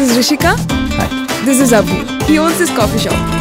is Rishika. Hi. This is Abu. He owns this coffee shop.